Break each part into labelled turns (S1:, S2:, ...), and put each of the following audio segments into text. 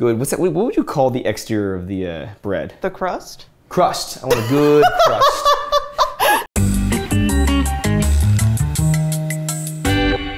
S1: Good. What's that? What would you call the exterior of the uh, bread?
S2: The crust?
S1: Crust. I want a good crust.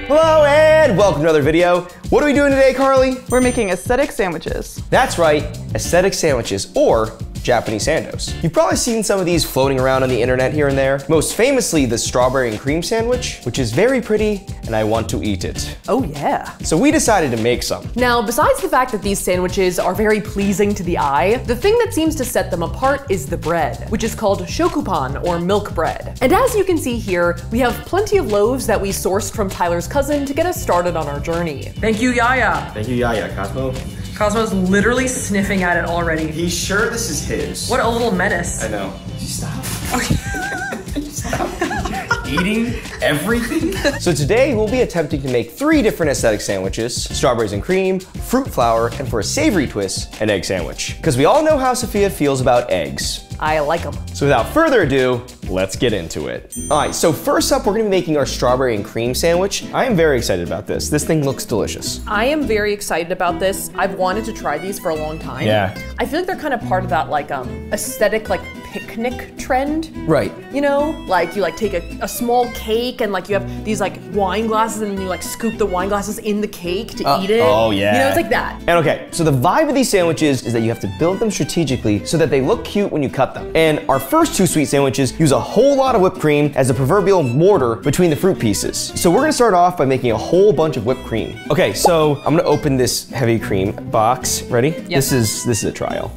S1: Hello and welcome to another video. What are we doing today, Carly?
S2: We're making aesthetic sandwiches.
S1: That's right, aesthetic sandwiches or Japanese sandos. You've probably seen some of these floating around on the internet here and there. Most famously, the strawberry and cream sandwich, which is very pretty and I want to eat it.
S2: Oh yeah.
S1: So we decided to make some.
S3: Now, besides the fact that these sandwiches are very pleasing to the eye, the thing that seems to set them apart is the bread, which is called shokupan or milk bread. And as you can see here, we have plenty of loaves that we sourced from Tyler's cousin to get us started on our journey.
S4: Thank you, Yaya.
S1: Thank you, Yaya Cosmo.
S4: Cosmo's literally sniffing at it already.
S1: He's sure this is his.
S4: What a little menace.
S1: I know. Stop. Stop. Eating everything? so today we'll be attempting to make three different aesthetic sandwiches, strawberries and cream, fruit flower, and for a savory twist, an egg sandwich. Because we all know how Safiya feels about eggs.
S3: I like them.
S1: So without further ado, let's get into it. All right, so first up, we're gonna be making our strawberry and cream sandwich. I am very excited about this. This thing looks delicious.
S3: I am very excited about this. I've wanted to try these for a long time.
S1: Yeah.
S3: I feel like they're kind of part of that like um aesthetic like picnic trend.
S1: Right.
S3: You know, like you like take a, a small cake and like you have these like wine glasses and you like scoop the wine glasses in the cake to uh, eat it.
S1: oh, yeah.
S3: You know, it's like that.
S1: And okay, so the vibe of these sandwiches is that you have to build them strategically so that they look cute when you cut them. And our first two sweet sandwiches use a whole lot of whipped cream as a proverbial mortar between the fruit pieces. So we're gonna start off by making a whole bunch of whipped cream. Okay, so I'm gonna open this heavy cream box. Ready? This is this is a trial.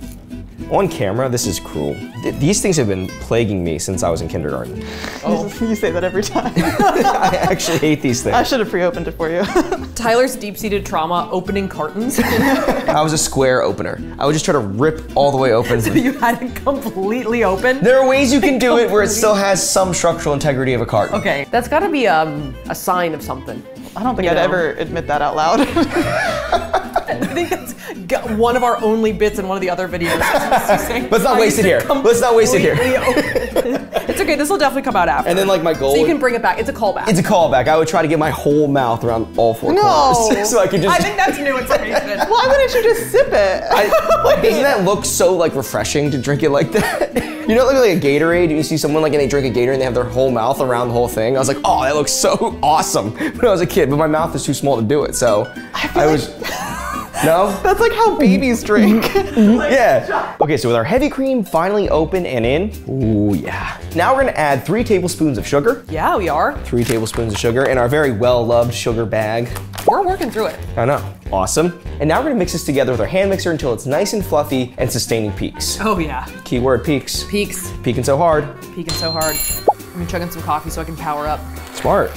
S1: On camera, this is cruel. Th- these things have been plaguing me since I was in kindergarten.
S2: you say that every time.
S1: I actually hate these things.
S2: I should have pre-opened it for you.
S3: Tyler's deep-seated trauma opening cartons.
S1: I was a square opener. I would just try to rip all the way open.
S3: If you had it completely open.
S1: There are ways you can do it where it still has some structural integrity of a carton.
S3: Okay, that's gotta be um, a sign of something.
S2: I don't think
S3: You
S2: I'd
S3: know.
S2: ever admit that out loud.
S3: I think that's g- one of our only bits in one of the other videos.
S1: Let's not waste it here. Let's not waste it here.
S3: it's okay, this will definitely come out after.
S1: And then like my goal,
S3: so you can bring it back. It's a callback.
S1: it's a callback. I would try to get my whole mouth around all four
S2: No.
S1: corners, so I could just.
S3: I think that's new information.
S2: Why wouldn't you just sip it?
S1: I- doesn't that look so like refreshing to drink it like that? you know, like like a Gatorade. You see someone like and they drink a Gatorade and they have their whole mouth around the whole thing. I was like, oh, that looks so awesome when I was a kid, but my mouth is too small to do it. So I, was. No.
S2: That's like how babies drink.
S1: Yeah. Okay, so with our heavy cream finally open and in, ooh yeah. Now we're gonna add three tablespoons of sugar,
S3: yeah, we are.
S1: three tablespoons of sugar in our very well-loved sugar bag.
S3: We're working through it.
S1: I know, awesome. And now we're gonna mix this together with our hand mixer until it's nice and fluffy and sustaining peaks.
S3: Oh yeah.
S1: Keyword peaks.
S3: Peaks.
S1: Peaking so hard.
S3: Peaking so hard. I'm chugging some coffee so I can power up.
S1: Smart.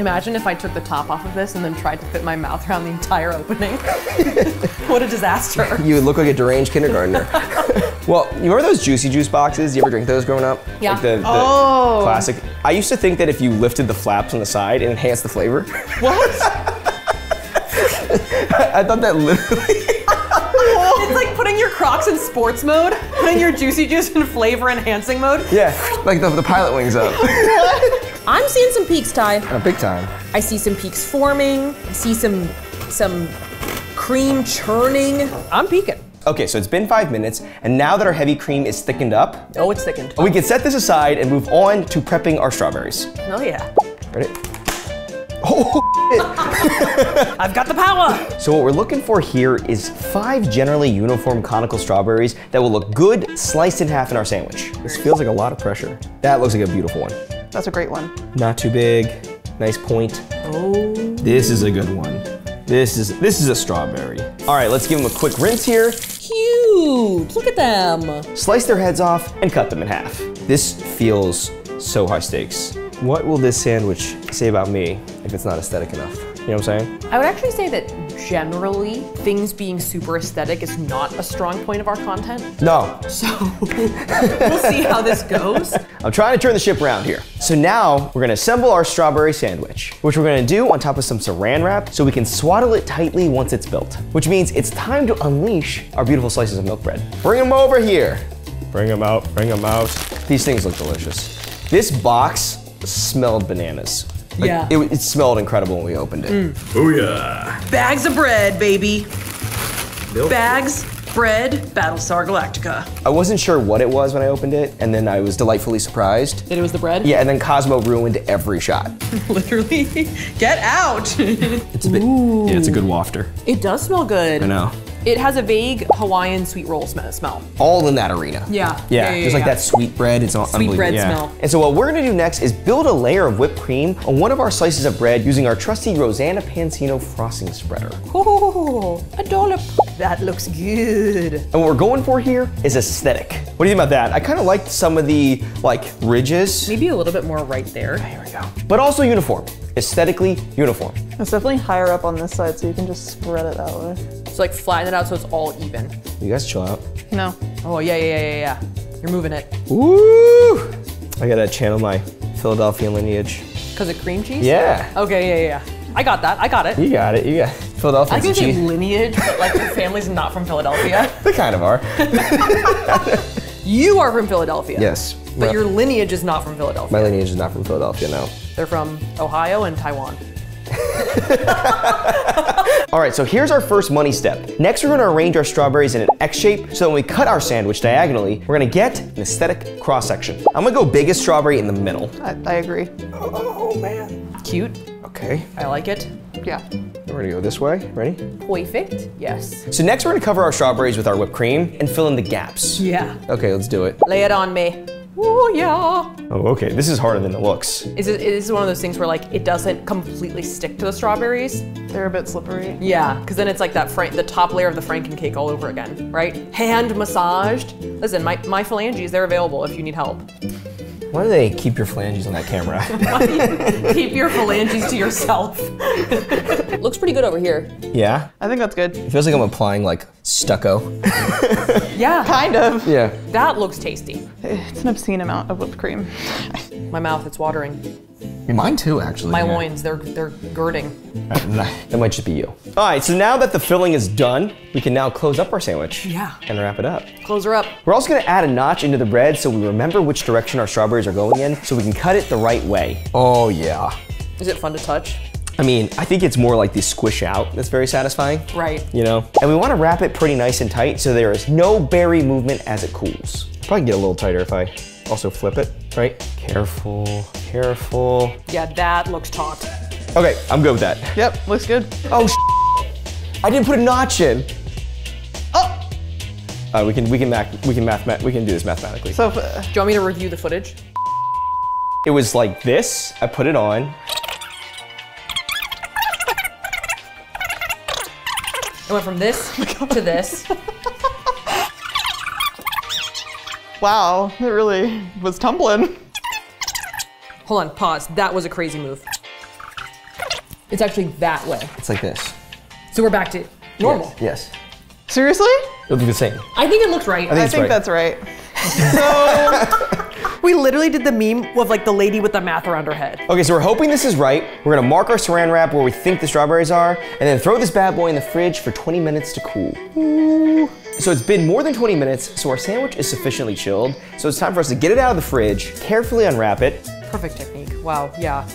S3: Imagine if I took the top off of this and then tried to fit my mouth around the entire opening. what a disaster.
S1: You would look like a deranged kindergartner. well, you remember those Juicy Juice boxes? You ever drink those growing up?
S3: Yeah.
S1: Like the, the
S2: Oh.
S1: classic. I used to think that if you lifted the flaps on the side, it enhanced the flavor.
S2: what?
S1: I thought that literally.
S3: It's like putting your Crocs in sports mode, putting your Juicy Juice in flavor enhancing mode.
S1: Yeah, like the, the pilot wings up.
S3: I'm seeing some peaks, Ty.
S1: Uh, big time.
S3: I see some peaks forming. I see some some cream churning. I'm peaking.
S1: Okay, so it's been five minutes, and now that our heavy cream is thickened up,
S3: Oh, it's thickened.
S1: we can set this aside and move on to prepping our strawberries.
S3: Oh yeah.
S1: Ready? Oh,
S3: I've got the power.
S1: so what we're looking for here is five generally uniform conical strawberries that will look good sliced in half in our sandwich. This feels like a lot of pressure. That looks like a beautiful one.
S2: That's a great one.
S1: Not too big, nice point.
S3: Oh.
S1: This is a good one. This is this is a strawberry. All right, let's give them a quick rinse here.
S3: Cute. Look at them.
S1: Slice their heads off and cut them in half. This feels so high stakes. What will this sandwich say about me if it's not aesthetic enough? You know what I'm saying?
S3: I would actually say that generally, things being super aesthetic is not a strong point of our content.
S1: No,
S3: So we'll see how this goes.
S1: I'm trying to turn the ship around here. So now we're gonna assemble our strawberry sandwich, which we're gonna do on top of some saran wrap so we can swaddle it tightly once it's built. Which means it's time to unleash our beautiful slices of milk bread. Bring them over here. Bring them out, bring them out. These things look delicious. This box smelled bananas. Like,
S3: Yeah.
S1: It, it smelled incredible when we opened it. Mm.
S4: Oh, Bags of bread, baby. Bags, bread, Battlestar Galactica.
S1: I wasn't sure what it was when I opened it, and then I was delightfully surprised.
S3: That it was the bread?
S1: Yeah, and then Cosmo ruined every shot.
S4: Literally, get out.
S1: It's a bit. Yeah, it's a good wafter.
S3: It does smell good.
S1: I know.
S3: It has a vague Hawaiian sweet roll sm- smell.
S1: All in that arena.
S3: Yeah.
S1: Yeah,
S3: Yeah, yeah,
S1: just like
S3: yeah.
S1: that sweet bread. It's unbelievable. sweet
S3: bread smell.
S1: And so what we're gonna do next is build a layer of whipped cream on one of our slices of bread using our trusty Rosanna Pansino frosting spreader.
S3: Oh, a dollop. That looks good.
S1: And what we're going for here is aesthetic. What do you think about that? I kind of liked some of the like ridges.
S3: Maybe a little bit more right there.
S1: Here we go. But also uniform. Aesthetically uniform.
S2: It's definitely higher up on this side, so you can just spread it that way.
S3: So like flatten it out so it's all even.
S1: You guys chill out.
S2: No.
S3: Oh yeah, yeah, yeah, yeah, yeah. You're moving it.
S1: Woo! I gotta channel my Philadelphia lineage.
S3: Cause of cream cheese?
S1: Yeah.
S3: Okay, yeah, yeah, yeah. I got that. I got it.
S1: You got it. You got Philadelphia
S3: I can say
S1: cheese.
S3: lineage, but like your family's not from Philadelphia.
S1: They kind of are.
S3: You are from Philadelphia.
S1: yes.
S3: But
S1: My-
S3: your lineage is not from Philadelphia.
S1: my lineage is not from Philadelphia, no.
S3: They're from Ohio and Taiwan.
S1: All right, so here's our first money step. Next, we're gonna arrange our strawberries in an X shape so when we cut our sandwich diagonally, we're gonna get an aesthetic cross section. I'm gonna go biggest strawberry in the middle.
S2: I, I agree.
S1: Oh, oh man.
S3: Cute.
S1: Okay,
S3: I like it.
S2: Yeah.
S1: we're gonna go this way. Ready?
S3: Perfect. Yes.
S1: So next, we're gonna cover our strawberries with our whipped cream and fill in the gaps.
S3: Yeah.
S1: Okay, let's do it.
S3: Lay it on me. Oh yeah.
S1: Oh, okay. This is harder than it looks.
S3: Is it is one of those things where like it doesn't completely stick to the strawberries?
S2: They're a bit slippery.
S3: Yeah, because then it's like that frank the top layer of the franken cake all over again, right? Hand massaged. Listen, my, my phalanges, they're available if you need help.
S1: Why do they keep your phalanges on that camera?
S3: Keep your phalanges to yourself. Looks pretty good over here.
S1: yeah?
S2: I think that's good.
S1: It feels like I'm applying like stucco.
S3: Yeah,
S2: Kind of.
S1: Yeah.
S3: that looks tasty.
S2: It's an obscene amount of whipped cream.
S3: My mouth, it's watering.
S1: Mine too, actually.
S3: My
S1: yeah.
S3: loins, they're they're girding.
S1: That might just be you. All right, so now that the filling is done, we can now close up our sandwich.
S3: Yeah.
S1: And wrap it up.
S3: Close her up.
S1: We're also gonna add a notch into the bread so we remember which direction our strawberries are going in so we can cut it the right way. Oh, yeah.
S3: Is it fun to touch?
S1: I mean, I think it's more like the squish out that's very satisfying.
S3: Right.
S1: You know? And we wanna wrap it pretty nice and tight so there is no berry movement as it cools. Probably get a little tighter if I also flip it, right? Careful, careful.
S3: Yeah, that looks taut.
S1: Okay, I'm good with that.
S2: Yep, looks good.
S1: Oh, sh- I didn't put a notch in.
S2: Oh!
S1: Uh, we can we can math we can math we can do this mathematically.
S2: So, uh,
S3: Do you want me to review the footage?
S1: it was like this. I put it on.
S3: It went from this to this.
S2: wow, it really was tumbling.
S3: Hold on, pause. That was a crazy move. It's actually that way.
S1: It's like this.
S3: So we're back to normal.
S1: Yes.
S2: Seriously?
S1: It'll be the same.
S3: I think it looks right.
S1: I think
S2: I think
S1: right.
S2: that's right.
S3: So we literally did the meme of like the lady with the math around her head.
S1: Okay, so we're hoping this is right. We're gonna mark our saran wrap where we think the strawberries are, and then throw this bad boy in the fridge for 20 minutes to cool. So it's been more than 20 minutes, so our sandwich is sufficiently chilled. So it's time for us to get it out of the fridge, carefully unwrap it.
S3: Perfect technique. Wow. Yeah.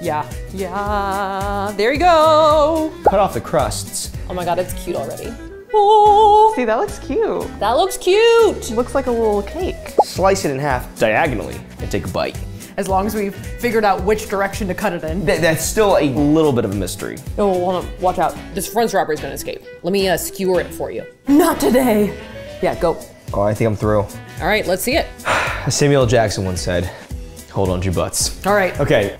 S3: Yeah. Yeah. There you go.
S1: Cut off the crusts.
S3: Oh my god, it's cute already. Oh,
S2: See, that looks cute.
S3: that looks cute.
S2: Looks like a little cake.
S1: Slice it in half diagonally and take a bite.
S3: As long as we've figured out which direction to cut it in.
S1: Th- that's still a little bit of a mystery.
S3: Oh, hold on. Watch out. This French front strawberry's gonna escape. Let me uh, skewer it for you. Not today. Yeah, go.
S1: Oh, I think I'm through.
S3: All right, let's see it.
S1: Samuel Jackson once said, hold on to your butts.
S3: All right.
S1: Okay.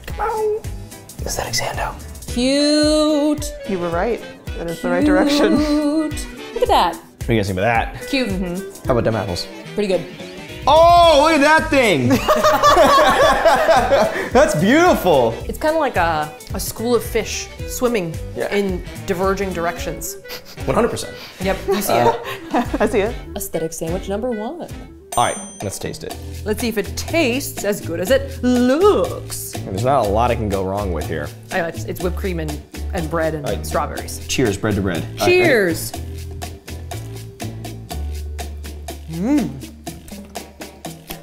S1: Aesthetic sando.
S3: Cute.
S2: You were right. That is the right direction.
S3: Cute. Look at that.
S1: What do you guys think about that?
S3: Cute. Mm-hmm. Mm-hmm.
S1: How about them apples?
S3: Pretty good.
S1: Oh, look at that thing! That's beautiful.
S3: It's kind of like a, a school of fish swimming
S1: Yeah.
S3: in diverging directions.
S1: 100%.
S3: Yep, you see it.
S2: I see it.
S3: Aesthetic sandwich number one.
S1: All right, let's taste it.
S3: Let's see if it tastes as good as it looks.
S1: There's not a lot I can go wrong with here.
S3: I know, it's, it's whipped cream and, and bread and
S1: Right.
S3: strawberries.
S1: Cheers, bread to bread.
S3: Cheers.
S1: Mmm.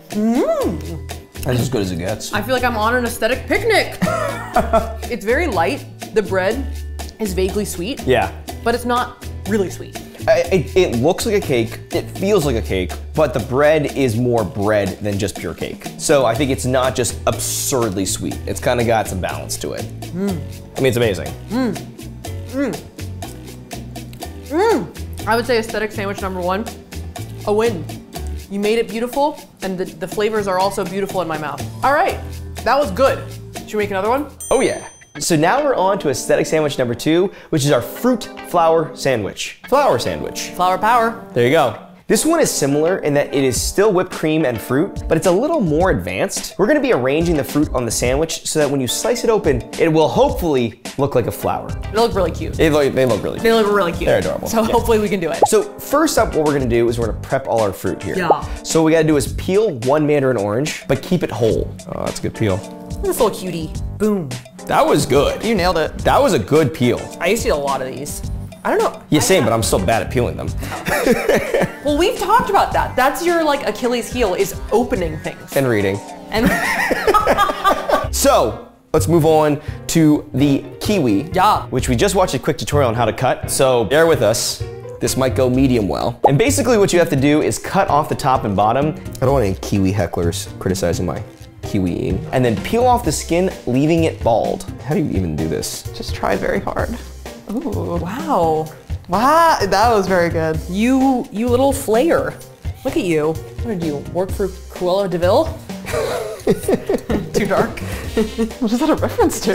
S1: mmm. That's as good as it gets.
S3: I feel like I'm on an aesthetic picnic. it's very light. The bread is vaguely sweet,
S1: Yeah.
S3: but it's not really sweet.
S1: It, it looks like a cake, it feels like a cake, but the bread is more bread than just pure cake. So I think it's not just absurdly sweet. It's kind of got some balance to it. Hmm. I mean, it's amazing. Hmm. Hmm.
S3: I would say aesthetic sandwich number one, a win. You made it beautiful, and the, the flavors are also beautiful in my mouth. All right, that was good. Should we make another one?
S1: Oh yeah. So now we're on to aesthetic sandwich number two, which is our fruit flower sandwich. Flower sandwich.
S3: Flower power.
S1: There you go. This one is similar in that it is still whipped cream and fruit, but it's a little more advanced. We're gonna be arranging the fruit on the sandwich so that when you slice it open, it will hopefully look like a flower.
S3: They look really cute.
S1: They look, they look really cute.
S3: They look really cute.
S1: They're adorable.
S3: So
S1: Yeah.
S3: hopefully we can do it.
S1: So first up, what we're gonna do is we're gonna prep all our fruit here.
S3: Yeah.
S1: So what we gotta do is peel one mandarin orange, but keep it whole. Oh, that's a good peel.
S3: This little cutie. Boom.
S1: That was good.
S2: You nailed it.
S1: That was a good peel.
S3: I used to eat a lot of these. I don't know.
S1: Yeah, same, but I'm still bad at peeling them.
S3: Well, we've talked about that. That's your like Achilles heel is opening things.
S1: And reading.
S3: And
S1: So let's move on to the kiwi.
S3: Yeah.
S1: Which we just watched a quick tutorial on how to cut. So bear with us. This might go medium well. And basically what you have to do is cut off the top and bottom. I don't want any kiwi hecklers criticizing my kiwi. And then peel off the skin, leaving it bald. How do you even do this?
S2: Just try very hard. Ooh.
S3: wow,
S2: Wow, that was very good.
S3: you you little flayer. Look at you. What did you work for Cruella de Vil? Too dark.
S2: What is that a reference to?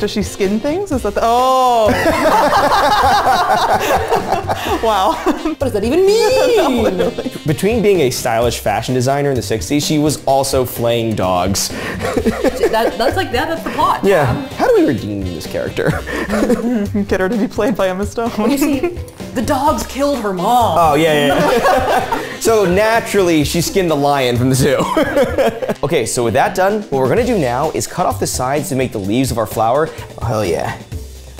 S2: Does she skin things? Is that the, oh. wow.
S3: What does that even mean?
S1: Between being a stylish fashion designer in the 60s, she was also flaying dogs.
S3: that, that's like that. That's the plot.
S1: Yeah. How do we redeem this character?
S2: Get her to be played by Emma Stone.
S3: You see, the dogs killed her mom.
S1: Oh, yeah, yeah. so naturally, she skinned the lion from the zoo. okay, so with that done, what we're gonna do now is cut off the sides to make the leaves of our flower. Oh, hell yeah.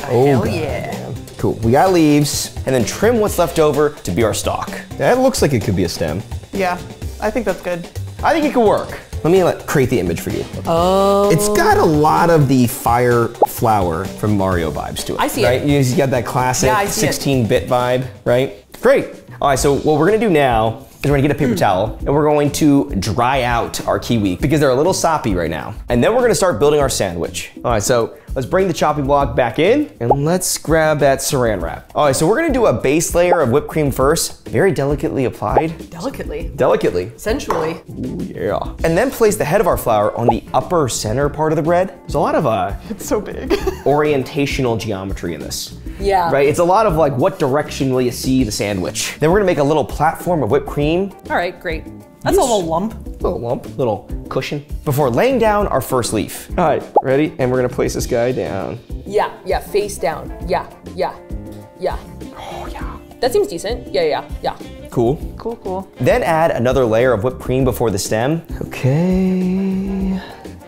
S1: Oh,
S3: Hell oh,
S1: God.
S3: yeah.
S1: Cool. We got leaves, and then trim what's left over to be our stalk. That looks like it could be a stem.
S2: yeah, I think that's good.
S1: I think it could work. Let me let, create the image for you. Oh. It's got a lot of the fire flower from Mario vibes to it.
S3: I see it.
S1: right? You you got that classic
S3: Yeah, I see it.
S1: 16-bit vibe, right? Great. All right, so what we're gonna do now is we're gonna get a paper towel and we're going to dry out our kiwi because they're a little soppy right now. And then we're gonna start building our sandwich. All right, so let's bring the chopping block back in and let's grab that saran wrap. All right, so we're gonna do a base layer of whipped cream first, very delicately applied.
S3: Delicately,
S1: Delicately.
S3: sensually.
S1: Yeah. And then place the head of our flower on the upper center part of the bread. There's a lot of uh,
S2: It's so big.
S1: orientational geometry in this.
S3: Yeah.
S1: Right? It's a lot of like, what direction will you see the sandwich? Then we're gonna make a little platform of whipped cream,
S3: All right, great. That's a little lump.
S1: little lump, little cushion, before laying down our first leaf. All right, ready? And we're gonna place this guy down.
S3: Yeah, yeah, face down. Yeah, yeah, yeah.
S1: Oh, yeah.
S3: That seems decent. Yeah, yeah, yeah.
S1: Cool.
S2: cool, cool.
S1: Then add another layer of whipped cream before the stem. Okay.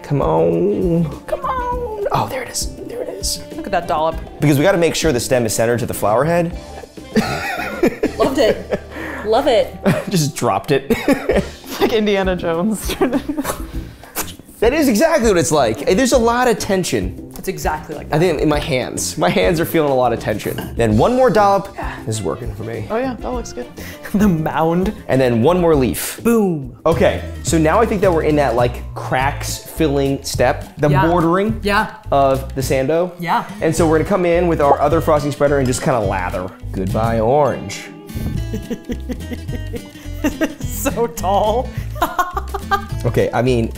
S1: Come on. Come on. Oh, there it is. There it is.
S3: Look at that dollop.
S1: Because we gotta make sure the stem is centered to the flower head.
S3: Loved it. Love it.
S1: Just dropped it.
S2: Like Indiana Jones.
S1: that is exactly what it's like. There's a lot of tension.
S3: It's exactly like that.
S1: I think in my hands. My hands are feeling a lot of tension. Then one more dollop. Yeah. This is working for me.
S2: oh yeah, that looks good.
S3: the mound.
S1: And then one more leaf.
S3: Boom.
S1: Okay, so now I think that we're in that like cracks filling step, the
S3: Yeah.
S1: bordering
S3: Yeah.
S1: of the sando.
S3: Yeah.
S1: And so we're gonna come in with our other frosting spreader and just kind of lather. Goodbye, orange.
S3: So tall.
S1: Okay, I mean,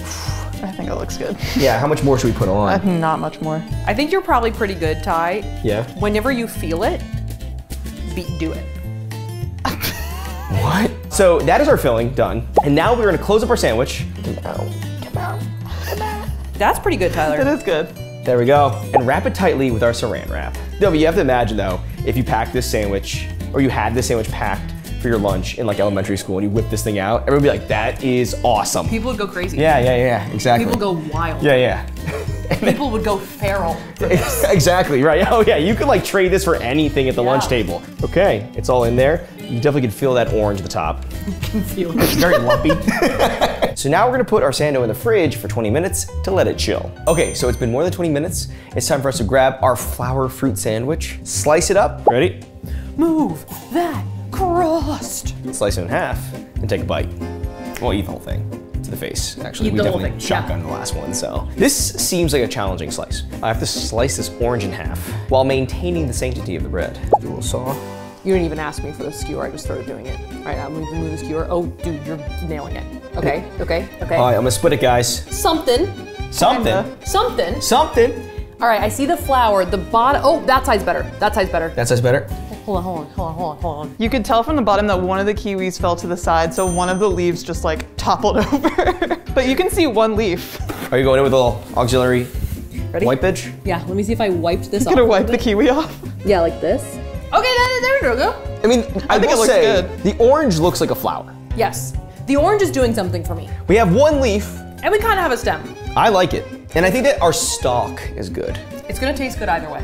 S2: I think it looks good.
S1: yeah, how much more should we put on?
S2: Uh, not much more.
S3: I think you're probably pretty good, Ty.
S1: Yeah.
S3: Whenever you feel it, be, do it.
S1: What? So that is our filling done. And now we're gonna close up our sandwich. Come out, come out. come out.
S3: That's pretty good,
S2: It
S3: Tyler.
S2: is good.
S1: There we go. And wrap it tightly with our saran wrap. No, but you have to imagine though, if you packed this sandwich, or you had this sandwich packed for your lunch in like elementary school and you whip this thing out, everyone would be like, that is awesome.
S3: People would go crazy.
S1: Yeah, yeah, yeah, exactly.
S3: People go wild.
S1: Yeah, yeah.
S3: People would go feral.
S1: exactly, right. Oh yeah, you could like trade this for anything at the lunch table. Okay, it's all in there. You definitely can feel that orange at the top.
S3: You can feel it.
S1: It's very lumpy. so now we're gonna put our sando in the fridge for 20 minutes to let it chill. Okay, so it's been more than 20 minutes. It's time for us to grab our flower fruit sandwich, slice it up. Ready?
S3: move that crust.
S1: Slice it in half and take a bite. Well, eat the whole thing to the face. Actually,
S3: Eat
S1: we
S3: the whole
S1: definitely
S3: thing,
S1: shotgun the last one. So this seems like a challenging slice. I have to slice this orange in half while maintaining the sanctity of the bread. Do a little saw.
S3: You didn't even ask me for the skewer. I just started doing it. All right, I'm gonna move the skewer. Oh, dude, you're nailing it. Okay, okay, okay.
S1: All right, I'm gonna split it, guys.
S3: Something,
S1: Something.
S3: something.
S1: Something.
S3: All right, I see the flower. The bottom. Oh, that side's better. That side's better.
S1: That size better.
S3: Hold on, hold on, hold on, hold on, hold on.
S2: You could tell from the bottom that one of the kiwis fell to the side, so one of the leaves just like toppled over. but you can see one leaf.
S1: Are you going in with a little auxiliary
S3: Ready?
S1: wipage?
S3: Yeah, let me see if I wiped this
S2: I'm gonna wipe the kiwi off.
S3: Yeah, like this. Okay, there, there we go.
S1: I mean, I,
S2: think it looks
S1: say
S2: good.
S1: the orange looks like a flower.
S3: Yes. The orange is doing something for me.
S1: We have one leaf.
S3: And we kind of have a stem.
S1: I like it. And I think that our stalk is good.
S3: It's gonna taste good either way.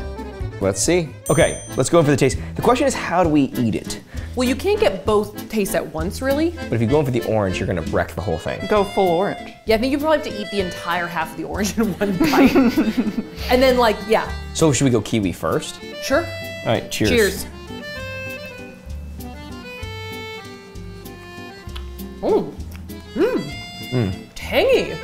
S1: Let's see. Okay, let's go in for the taste. The question is, how do we eat it?
S3: Well, you can't get both tastes at once, really.
S1: But if you go in for the orange, you're gonna wreck the whole thing.
S2: Go full orange.
S3: Yeah, I think you probably have to eat the entire half of the orange in one bite. and then, like, yeah,
S1: So should we go kiwi first?
S3: sure.
S1: All right, cheers.
S3: Cheers. Oh, mmm, tangy.
S1: A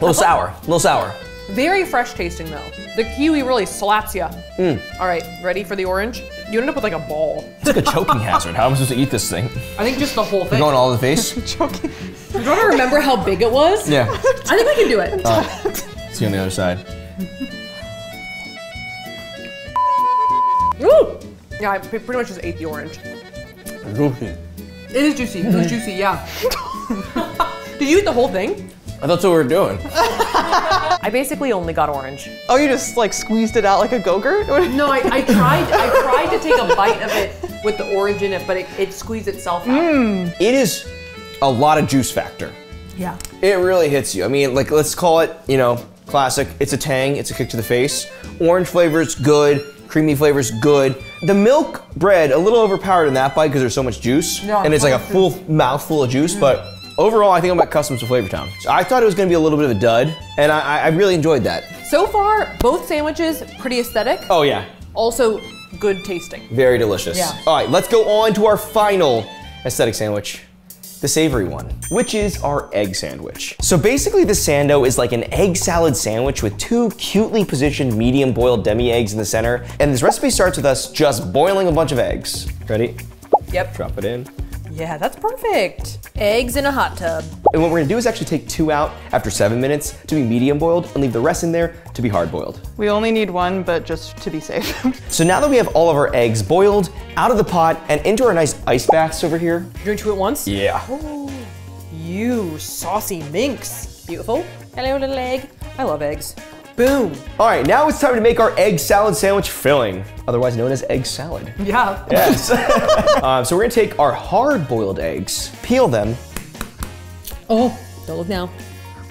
S1: little sour, a little sour.
S3: Very fresh tasting though. The kiwi really slaps you.
S1: Mm.
S3: All right, ready for the orange? You end up with like a ball.
S1: It's like a choking hazard. How am I supposed to eat this thing?
S3: I think just the whole thing.
S1: You're Going all over the face?
S2: Choking.
S3: Do you want to remember how big it was?
S1: Yeah.
S3: I think I can do it.
S1: See you on the other side.
S3: Ooh. Yeah, I pretty much just ate the orange. Juicy. It is juicy. It was juicy, yeah. Did you eat the whole thing?
S1: I thought that's what we were doing.
S3: I basically only got orange.
S2: Oh, you just like squeezed it out like a go-gurt?
S3: No, I, I tried. I tried to take a bite of it with the orange in it, but it, it squeezed itself out. Mm.
S1: It is a lot of juice factor.
S3: Yeah.
S1: It really hits you. I mean, like, let's call it, you know, classic. It's a tang, it's a kick to the face. Orange flavor's good, creamy flavor's good. The milk bread, a little overpowered in that bite because there's so much juice.
S3: Yeah,
S1: and it's like a
S3: so
S1: full mouthful of juice, mm. but overall, I think I'm accustomed to Flavor Town. So I thought it was gonna be a little bit of a dud, and I, I- I really enjoyed that.
S3: So far, both sandwiches pretty aesthetic.
S1: Oh, yeah.
S3: Also good tasting.
S1: Very delicious.
S3: Yeah.
S1: All right, let's go on to our final aesthetic sandwich. The savory one, which is our egg sandwich. So basically the sando is like an egg salad sandwich with two cutely positioned medium boiled demi eggs in the center. And this recipe starts with us just boiling a bunch of eggs. Ready?
S3: Yep.
S1: Drop it in.
S3: Yeah, that's perfect. Eggs in a hot tub.
S1: And what we're gonna do is actually take two out after seven minutes to be medium boiled and leave the rest in there to be hard boiled.
S2: We only need one, but just to be safe.
S1: So now that we have all of our eggs boiled, out of the pot and into our nice ice baths over here.
S3: You're into it once?
S1: Yeah.
S3: Oh, you saucy minx. Beautiful. Hello, little egg. I love eggs. Boom.
S1: All right, now it's time to make our egg salad sandwich filling, otherwise known as egg salad.
S3: Yeah.
S1: Yes. um, so we're gonna take our hard-boiled eggs, peel them,
S3: Oh, don't look now.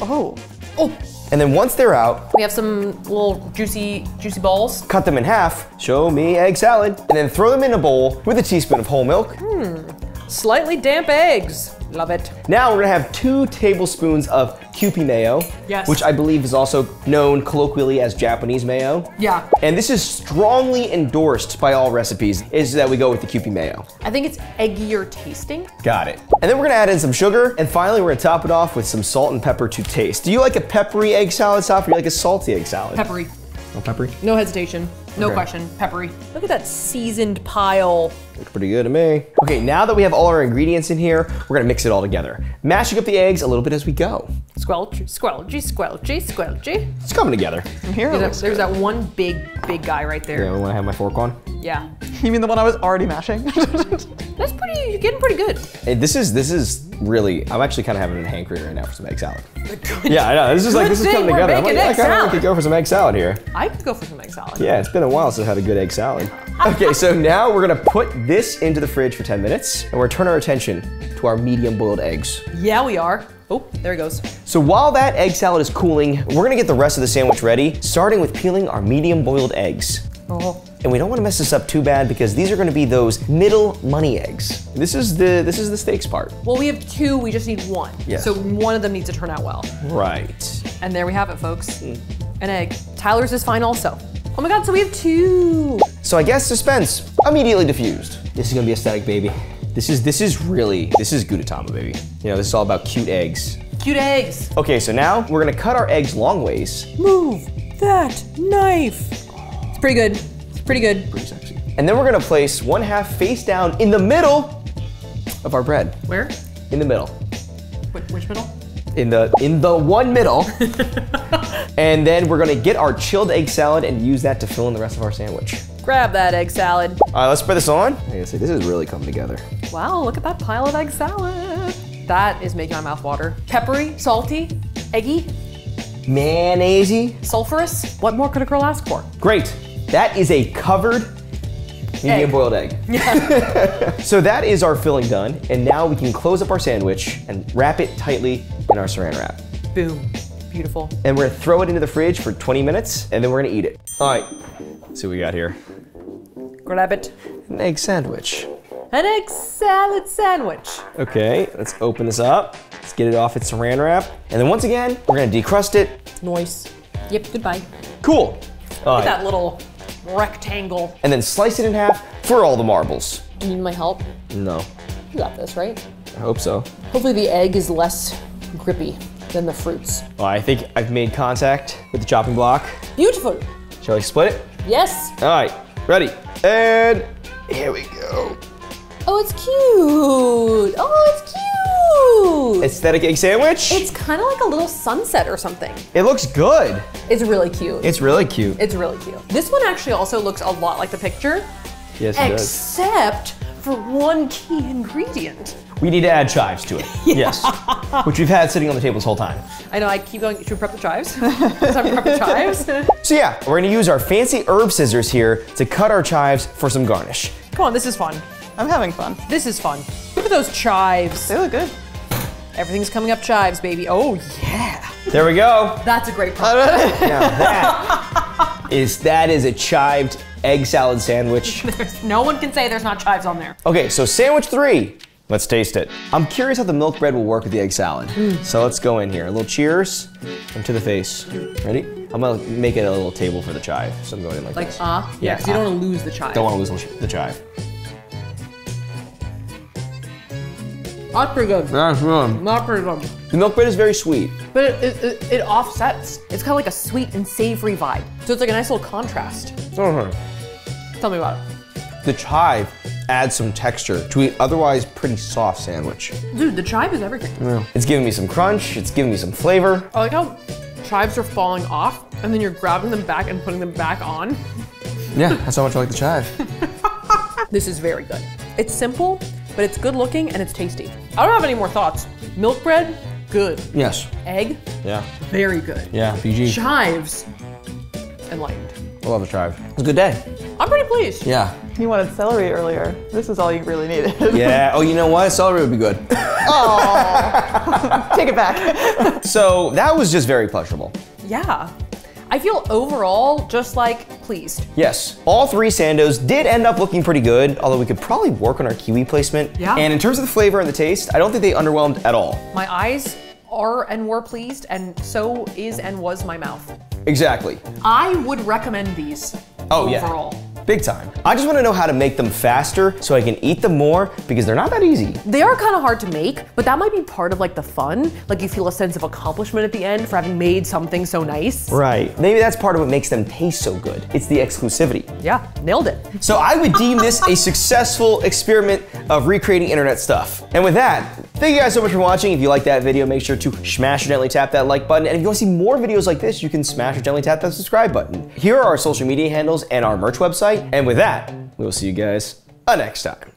S2: oh,
S3: Oh,
S1: and then once they're out,
S3: we have some little juicy, juicy balls.
S1: cut them in half. Show me egg salad, and then throw them in a bowl with a teaspoon of whole milk. Hmm.
S3: Slightly damp eggs. Love it.
S1: Now we're gonna have two tablespoons of Kewpie mayo,
S3: Yes.
S1: which I believe is also known colloquially as Japanese mayo.
S3: Yeah.
S1: And this is strongly endorsed by all recipes, is that we go with the Kewpie mayo.
S3: I think it's eggier tasting.
S1: Got it. And then we're gonna add in some sugar, and finally we're gonna top it off with some salt and pepper to taste. Do you like a peppery egg salad, Saf, or do you like a salty egg salad?
S3: Peppery.
S1: Oh, peppery?
S3: No hesitation. No
S1: Okay.
S3: question. Peppery. Look at that seasoned pile.
S1: Looks pretty good to me. Okay, now that we have all our ingredients in here, we're gonna mix it all together. Mashing up the eggs a little bit as we go.
S3: Squelch, squelchy, squelchy, squelchy.
S1: It's coming together.
S2: I'm here.
S3: There's,
S2: looks
S3: that, there's that one big, big guy right
S1: Yeah,
S3: there.
S1: we wanna have my fork on.
S3: Yeah.
S2: You mean the one I was already mashing?
S3: That's pretty, you're getting pretty good.
S1: Hey, this is this is really. I'm actually kind of having a hankering right now for some egg salad. Yeah, I know. This is like this is coming together. I'm like,
S3: making
S1: yeah, I kind of
S3: salad.
S1: could go for some egg salad here.
S3: I could go for some egg salad.
S1: Yeah, it's been a while since I had a good egg salad. Okay, so now we're gonna put this into the fridge for 10 minutes, and we're gonna turn our attention to our medium boiled eggs.
S3: Yeah, we are. Oh, there he goes.
S1: So while that egg salad is cooling, we're gonna get the rest of the sandwich ready, starting with peeling our medium boiled eggs.
S3: Oh.
S1: And we don't wanna mess this up too bad because these are gonna be those middle money eggs. This is the this is the stakes part.
S3: Well, we have two, we just need one.
S1: Yes.
S3: So one of them needs to turn out well.
S1: Right.
S3: And there we have it, folks. Hmm. An egg. Tyler's is fine also. Oh my god, so we have two.
S1: So I guess suspense immediately diffused. This is gonna be a static baby. This is this is really this is Gudetama, baby. You know, this is all about cute eggs.
S3: Cute eggs.
S1: Okay, so now we're gonna cut our eggs long ways.
S3: Move that knife. It's pretty good. Pretty good.
S1: Pretty sexy. And then we're gonna place one half face down in the middle of our bread.
S3: Where?
S1: In the middle.
S3: Which, which middle?
S1: In the in the one middle. and then we're gonna get our chilled egg salad and use that to fill in the rest of our sandwich.
S3: Grab that egg salad.
S1: All right, let's spread this on. I gotta say, this is really coming together.
S3: Wow, look at that pile of egg salad. That is making my mouth water. Peppery, salty, eggy,
S1: Mayonnaise.
S3: sulfurous. What more could a girl ask for?
S1: Great. That is a covered medium
S3: Egg.
S1: boiled egg. Yeah. so that is our filling done, and now we can close up our sandwich and wrap it tightly in our saran wrap.
S3: Boom. Beautiful.
S1: And we're gonna throw it into the fridge for 20 minutes, and then we're gonna eat it. All right, let's see what we got here.
S3: Grab it.
S1: An egg sandwich.
S3: An egg salad sandwich.
S1: Okay, let's open this up. Let's get it off its saran wrap. And then once again, we're gonna decrust it.
S3: Nice. Yep, goodbye.
S1: Cool. All
S3: Look at that little rectangle.
S1: and then slice it in half for all the marbles.
S3: Do you need my help?
S1: No,
S3: You got this, right?
S1: I hope so.
S3: Hopefully the egg is less grippy than the fruits.
S1: Well, I think I've made contact with the chopping block.
S3: Beautiful.
S1: Shall we split it?
S3: Yes.
S1: All right, ready. And here we go.
S3: Oh, it's cute. Oh, it's cute.
S1: Aesthetic egg sandwich.
S3: It's kind of like a little sunset or something.
S1: it looks good.
S3: It's really cute.
S1: It's really cute.
S3: It's really cute. This one actually also looks a lot like the picture,
S1: yes, it does.
S3: except for one key ingredient.
S1: We need to add chives to it. Yes, which we've had sitting on the table this whole time.
S3: I know I keep going to prep the chives. Time prep the chives.
S1: So yeah, we're gonna use our fancy herb scissors here to cut our chives for some garnish.
S3: Come on, this is fun.
S2: I'm having fun.
S3: This is fun. Look at those chives.
S2: They look good.
S3: Everything's coming up chives, baby. Oh yeah.
S1: There we go.
S3: That's a great product.
S1: Now that is that is a chived egg salad sandwich.
S3: There's- no one can say there's not chives on there.
S1: Okay, so sandwich three. Let's taste it. I'm curious how the milk bread will work with the egg salad. So let's go in here. A little cheers and to the face. Ready? I'm gonna make it a little table for the chive. So I'm going in like,
S3: Like
S1: this.
S3: uh,
S1: Yeah,
S3: because you don't
S1: uh.
S3: want to lose the chive.
S1: Don't want to lose the chive.
S3: Not pretty good.
S1: That's good.
S3: Not pretty good.
S1: The milk bread is very sweet.
S3: But it, it, it, it offsets. It's kind of like a sweet and savory vibe. So it's like a nice little contrast. Tell me about it.
S1: The chive adds some texture to an otherwise pretty soft sandwich.
S3: Dude, the chive is everything.
S1: It's giving me some crunch, it's giving me some flavor.
S3: I like how chives are falling off and then you're grabbing them back and putting them back on.
S1: Yeah, that's how much I like the chive.
S3: This is very good. It's simple, but it's good looking and it's tasty. I don't have any more thoughts. Milk bread, good.
S1: yes.
S3: Egg,
S1: Yeah.
S3: very good.
S1: Yeah, PG.
S3: Chives, enlightened.
S1: I love the chive. It's a good day.
S3: I'm pretty pleased.
S1: Yeah.
S2: You wanted celery earlier. This is all you really needed.
S1: Yeah. Oh, you know what? Celery would be good. Oh.
S2: Take it back.
S1: so that was just very pleasurable.
S3: Yeah. I feel overall just like pleased.
S1: Yes, all three sandos did end up looking pretty good, although we could probably work on our kiwi placement.
S3: Yeah.
S1: And in terms of the flavor and the taste, I don't think they underwhelmed at all.
S3: My eyes are and were pleased, and so is and was my mouth.
S1: Exactly.
S3: I would recommend these
S1: Oh, yeah. Big time. I just want to know how to make them faster so I can eat them more because they're not that easy.
S3: They are kind of hard to make, but that might be part of like the fun. Like you feel a sense of accomplishment at the end for having made something so nice.
S1: Right. Maybe that's part of what makes them taste so good. It's the exclusivity.
S3: Yeah, nailed it.
S1: So I would deem this a successful experiment of recreating internet stuff. And with that, thank you guys so much for watching. If you like that video, make sure to smash or gently tap that like button. And if you want to see more videos like this, you can smash or gently tap that subscribe button. Here are our social media handles and our merch website. And with that, we will see you guys uh, next time.